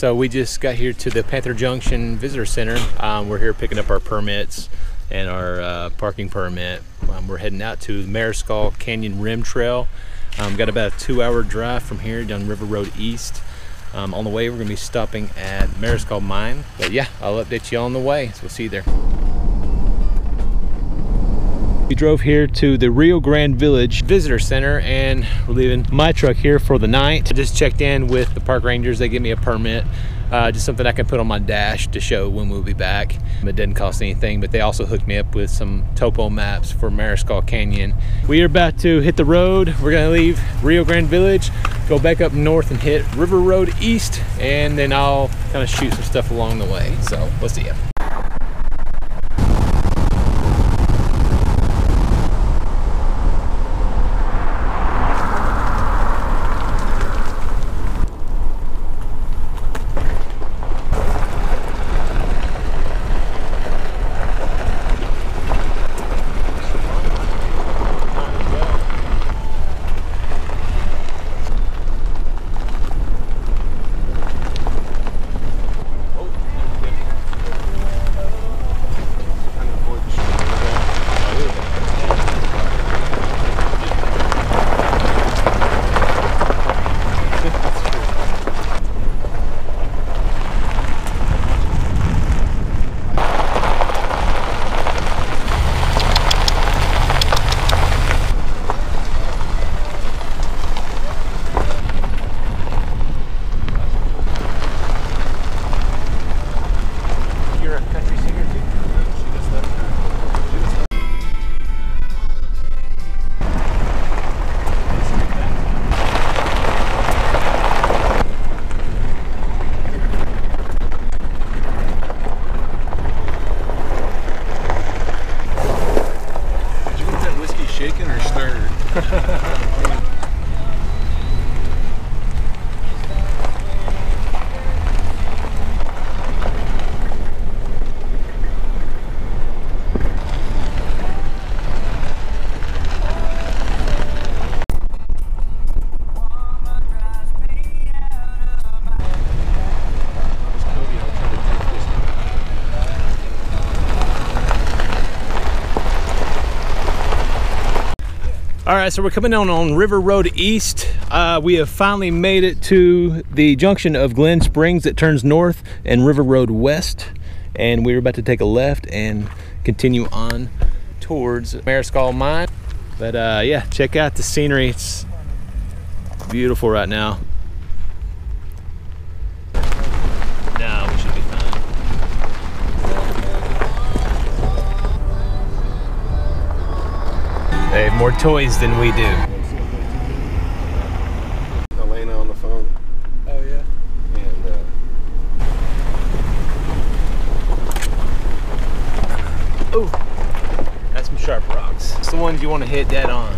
So we just got here to the Panther Junction Visitor Center. Um, we're here picking up our permits and our uh, parking permit. Um, we're heading out to Mariscal Canyon Rim Trail. Um, got about a two hour drive from here down River Road East. Um, on the way, we're gonna be stopping at Mariscal Mine. But yeah, I'll update you on the way. So we'll see you there. We drove here to the Rio Grande Village Visitor Center and we're leaving my truck here for the night. I just checked in with the park rangers. They give me a permit, uh, just something I can put on my dash to show when we'll be back. It didn't cost anything, but they also hooked me up with some topo maps for Mariscal Canyon. We are about to hit the road. We're gonna leave Rio Grande Village, go back up north and hit River Road East, and then I'll kind of shoot some stuff along the way. So we'll see ya. All right, so we're coming down on River Road East. Uh, we have finally made it to the junction of Glen Springs that turns north and River Road West. And we're about to take a left and continue on towards Mariscal Mine. But uh, yeah, check out the scenery. It's beautiful right now. More toys than we do. Elena on the phone. Oh yeah. And uh, Oh, that's some sharp rocks. It's the ones you want to hit dead on.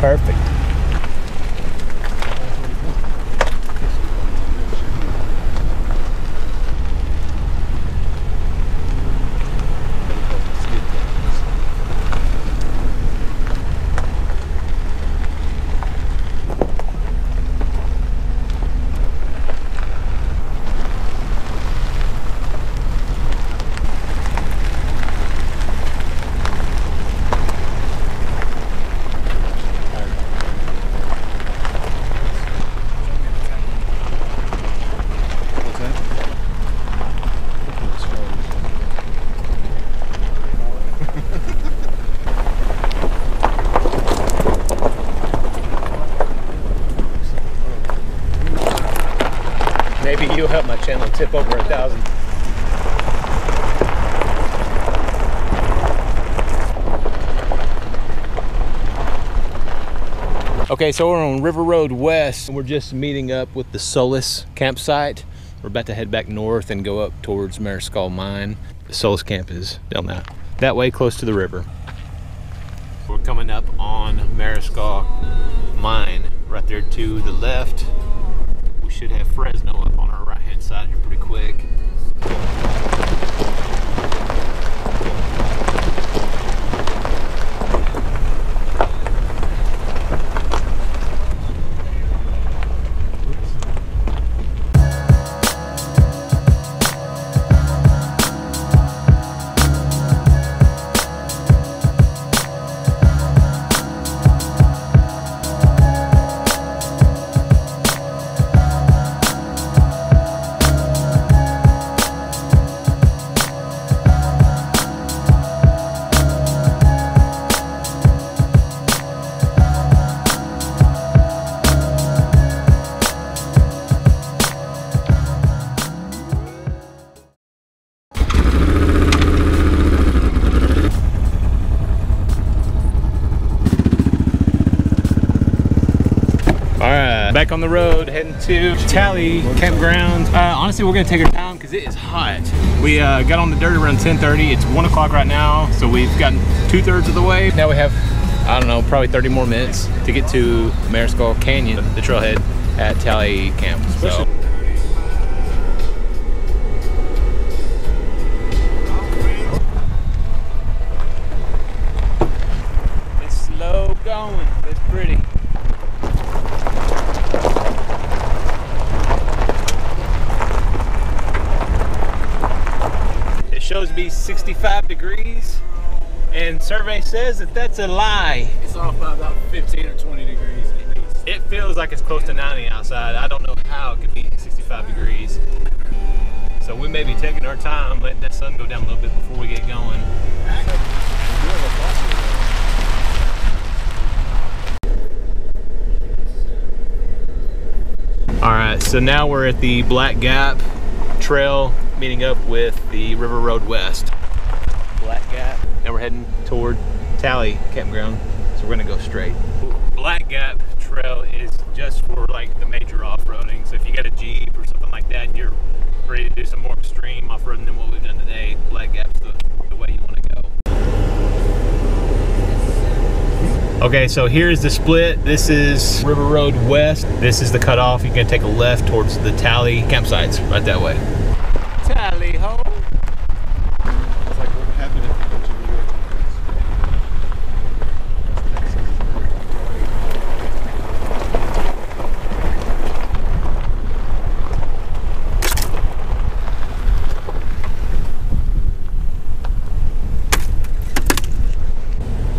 Perfect. 10 will tip over a thousand. Okay, so we're on River Road West. We're just meeting up with the Solis campsite. We're about to head back north and go up towards Mariscal Mine. The Solis camp is down that, that way close to the river. We're coming up on Mariscal Mine. Right there to the left, we should have Fresno up on our right hand side here pretty quick. The road, heading to Talley Campground. Uh, honestly, we're gonna take our time because it is hot. We uh, got on the dirt around 10:30. It's one o'clock right now, so we've gotten two thirds of the way. Now we have, I don't know, probably 30 more minutes to get to Mariscal Canyon, the trailhead at Talley Camp. So. Shows to be 65 degrees, and survey says that that's a lie. It's off by about 15 or 20 degrees at least. It feels like it's close to 90 outside. I don't know how it could be 65 degrees. So we may be taking our time, letting that sun go down a little bit before we get going. All right, so now we're at the Black Gap Trail, meeting up with the River Road West. Black Gap. Now we're heading toward Talley Campground, so we're gonna go straight. Black Gap Trail is just for like the major off-roading. So if you got a Jeep or something like that, and you're ready to do some more extreme off-roading than what we've done today, Black Gap's the, the way you want to go. Okay, so here's the split. This is River Road West. This is the cutoff. You're gonna take a left towards the Talley campsites, right that way. Tally ho. It's like what would happen if a bunch of New York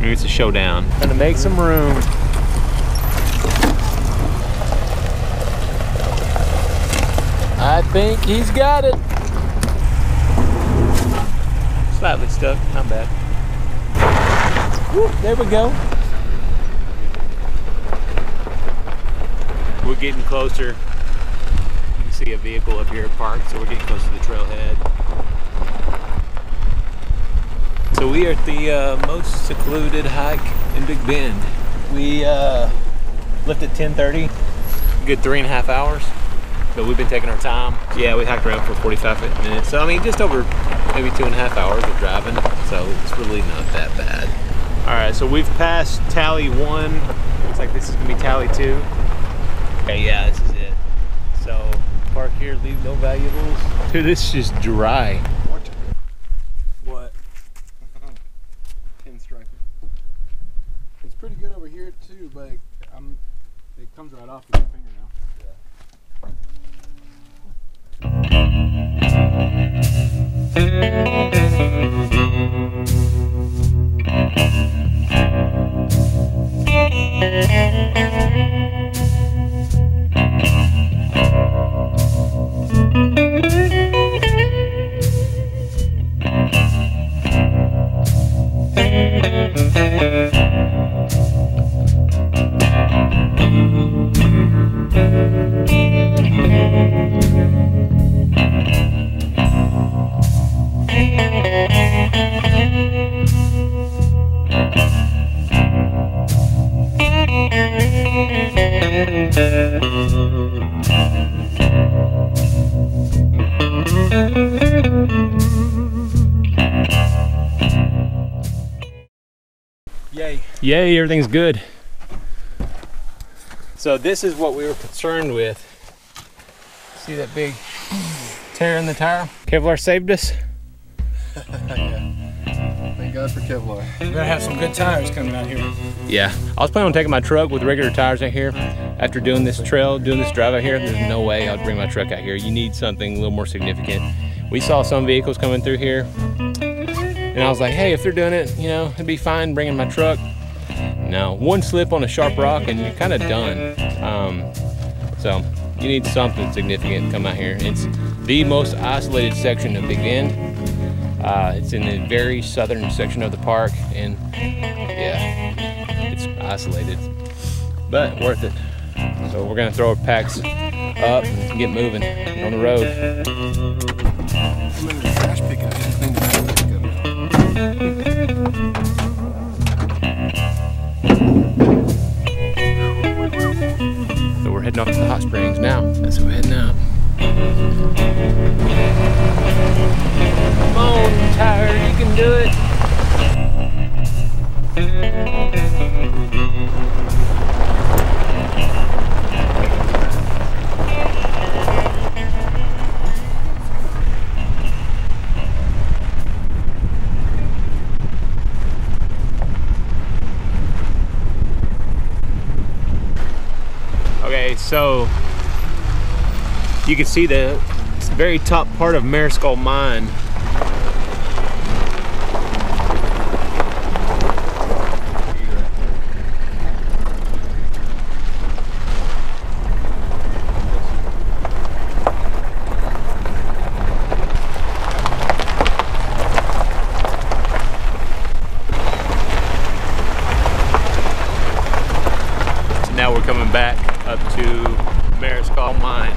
Maybe it's a showdown. Gonna make some room. I think he's got it. Slightly stuck, not bad. Whoop, there we go. We're getting closer. You can see a vehicle up here parked, so we're getting close to the trailhead. So we are at the uh, most secluded hike in Big Bend. We uh, left at 10:30. Good three and a half hours, but we've been taking our time. Yeah, we hiked around for 45 minutes. So I mean, just over maybe two and a half hours of driving. So it's really not that bad. All right, so we've passed Talley One. Looks like this is gonna be Talley Two. Okay, yeah, this is it. So park here, leave no valuables. Dude, this is just dry. Yay. Yay, everything's good. So this is what we were concerned with. See that big tear in the tire? Kevlar saved us. Thank God for Kevlar. We gotta have some good tires coming out here. Yeah. I was planning on taking my truck with regular tires out here. After doing this trail, doing this drive out here, there's no way I'd bring my truck out here. You need something a little more significant. We saw some vehicles coming through here. And I was like, hey, if they're doing it, you know, it'd be fine bringing my truck. No, one slip on a sharp rock and you're kind of done. Um, so you need something significant to come out here. It's the most isolated section of Big Bend. Uh, it's in the very southern section of the park, and yeah, it's isolated, but worth it. So we're gonna throw our packs up and get moving on the road. So we're heading off to the hot springs now. That's we're heading up. Come on, Tyler, you can do it. Okay, so you can see the very top part of Mariscal Mine. So now we're coming back up to Mariscal Mine.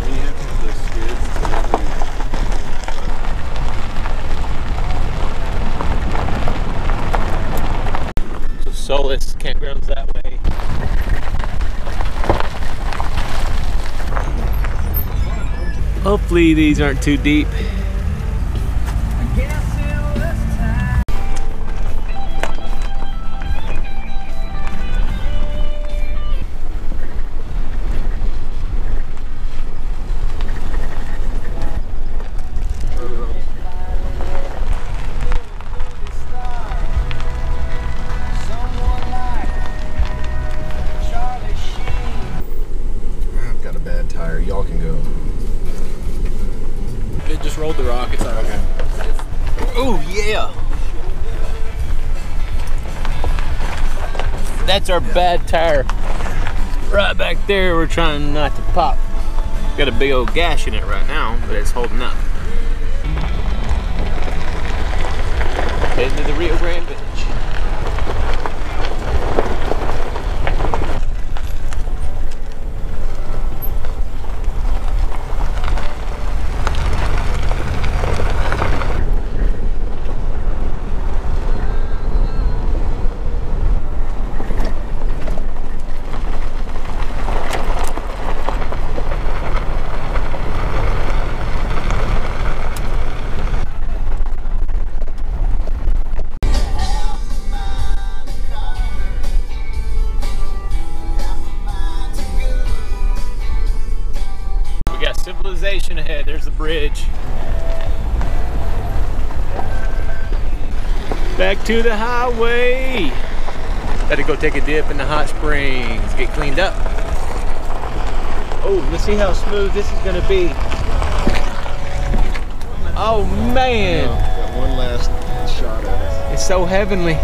We have to have the skids. So Solis campgrounds that way. Hopefully these aren't too deep. That's our bad tire. Right back there, we're trying not to pop. Got a big old gash in it right now, but it's holding up. Heading to the Rio Grande to the highway. Got to go take a dip in the hot springs, get cleaned up. Oh, let's see how smooth this is gonna be. Oh man, Got one last shot at it. it's so heavenly.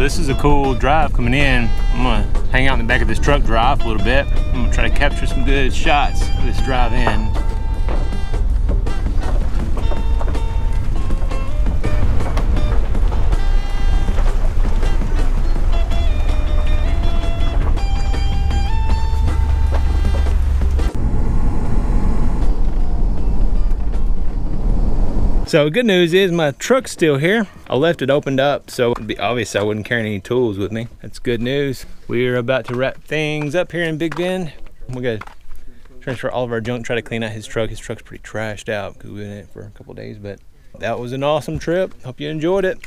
So this is a cool drive coming in. I'm gonna hang out in the back of this truck drive a little bit. I'm gonna try to capture some good shots of this drive in. So good news is my truck's still here. I left it opened up, so it'd be obvious I wouldn't carry any tools with me. That's good news. We're about to wrap things up here in Big Bend. We're gonna transfer all of our junk, try to clean out his truck. His truck's pretty trashed out because we've been in it for a couple days, but that was an awesome trip. Hope you enjoyed it.